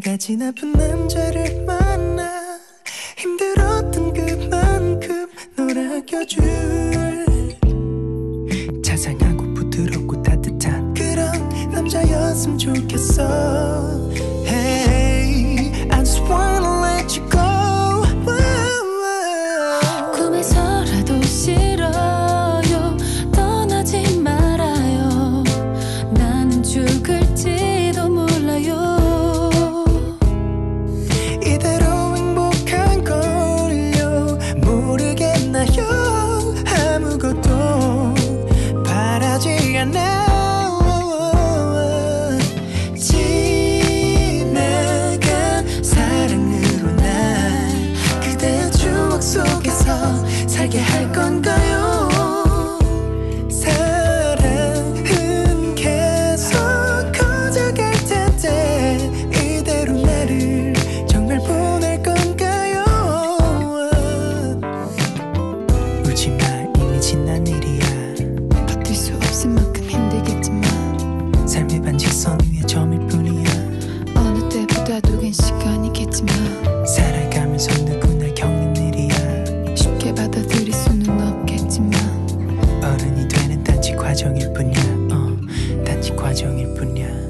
가진 아픈 남자를 만나 힘들었던 그만큼 널 아껴줄. 자상하고 부드럽고 따뜻한 그런 남자였으면 좋겠어 모르겠나요? 아무것도 바라지 않아. 지나간 사랑으로 날 그대의 추억 속에서 살게 할 건가요 과정일 뿐이야. 어 단지 과정일 뿐이야.